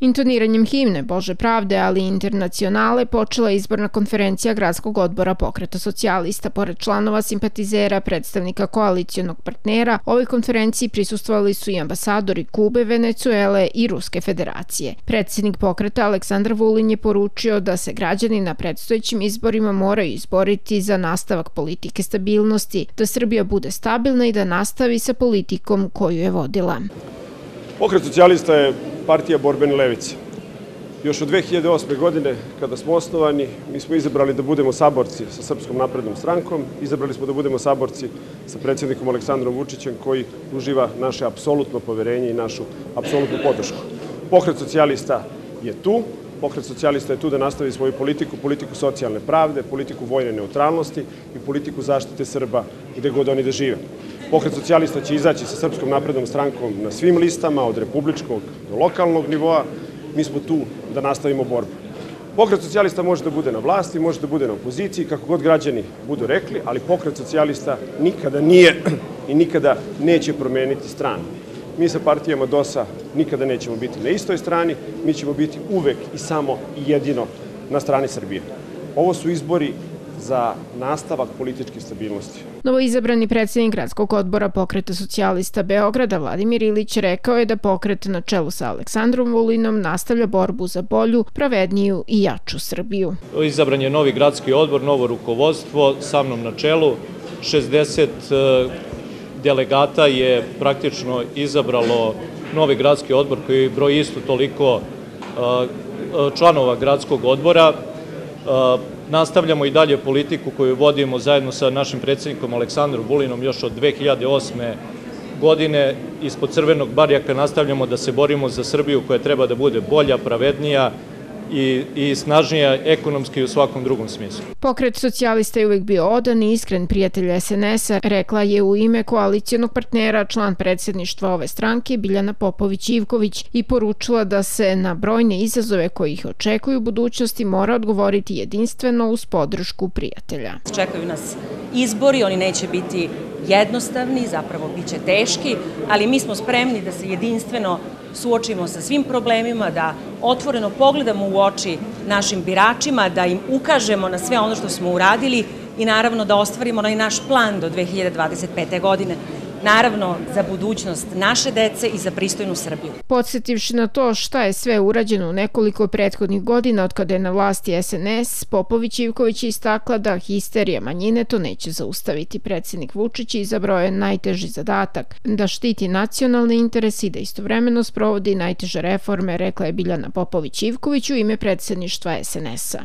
Intoniranjem himne Bože pravde, ali i internacionale, počela je izborna konferencija Gradskog odbora pokreta socijalista. Pored članova, simpatizera, predstavnika koalicijonog partnera, ovoj konferenciji prisustvovali su i ambasadori Kube, Venecuele i Ruske federacije. Predsednik pokreta Aleksandar Vulin je poručio da se građani na predstojećim izborima moraju izboriti za nastavak politike stabilnosti, da Srbija bude stabilna i da nastavi sa politikom koju je vodila. Pokret socijalista je partija borbene levice. Još od 2008. godine, kada smo osnovani, mi smo izabrali da budemo saborci sa Srpskom naprednom strankom, izabrali smo da budemo saborci sa predsjednikom Aleksandrom Vučićem, koji uživa naše apsolutno poverenje i našu apsolutnu podršku. Pokret socijalista je tu, pokret socijalista je tu da nastavi svoju politiku, politiku socijalne pravde, politiku vojne neutralnosti i politiku zaštite Srba gde god oni da žive. Pokret socijalista će izaći sa Srpskom naprednom strankom na svim listama, od republičkog do lokalnog nivoa. Mi smo tu da nastavimo borbu. Pokret socijalista može da bude na vlasti, može da bude na opoziciji, kako god građani budu rekli, ali pokret socijalista nikada nije i nikada neće promeniti stranu. Mi sa partijama DOS-a nikada nećemo biti na istoj strani, mi ćemo biti uvek i samo i jedino na strani Srbije. Ovo su izbori za nastavak političke stabilnosti. Novoizabrani predsednik gradskog odbora pokreta socijalista Beograda Vladimir Ilić rekao je da pokret na čelu sa Aleksandrom Vulinom nastavlja borbu za bolju, pravedniju i jaču Srbiju. Izabran je novi gradski odbor, novo rukovodstvo, sa mnom na čelu. 60 e, delegata je praktično izabralo novi gradski odbor koji broji isto toliko e, e, članova gradskog odbora Nastavljamo i dalje politiku koju vodimo zajedno sa našim predsednikom Aleksandrom Bulinom još od 2008 godine. Ispod crvenog barjaka nastavljamo da se borimo za Srbiju koja treba da bude bolja, pravednija i, i snažnija ekonomski i u svakom drugom smislu. Pokret socijalista je uvek bio odan i iskren prijatelj SNS-a, rekla je u ime koalicijonog partnera član predsedništva ove stranke Biljana Popović-Ivković i poručila da se na brojne izazove koji ih očekuju u budućnosti mora odgovoriti jedinstveno uz podršku prijatelja. Čekaju nas izbori, oni neće biti jednostavni, zapravo biće teški, ali mi smo spremni da se jedinstveno suočimo sa svim problemima, da otvoreno pogledamo u oči našim biračima, da im ukažemo na sve ono što smo uradili i naravno da ostvarimo onaj naš plan do 2025. godine naravno za budućnost naše dece i za pristojnu Srbiju. Podsetivši na to šta je sve urađeno u nekoliko prethodnih godina od kada je na vlasti SNS, Popović Ivković je istakla da histerija manjine to neće zaustaviti. Predsednik Vučić izabrao je najteži zadatak da štiti nacionalne interese i da istovremeno sprovodi najteže reforme, rekla je Biljana Popović Ivković u ime predsedništva SNS-a.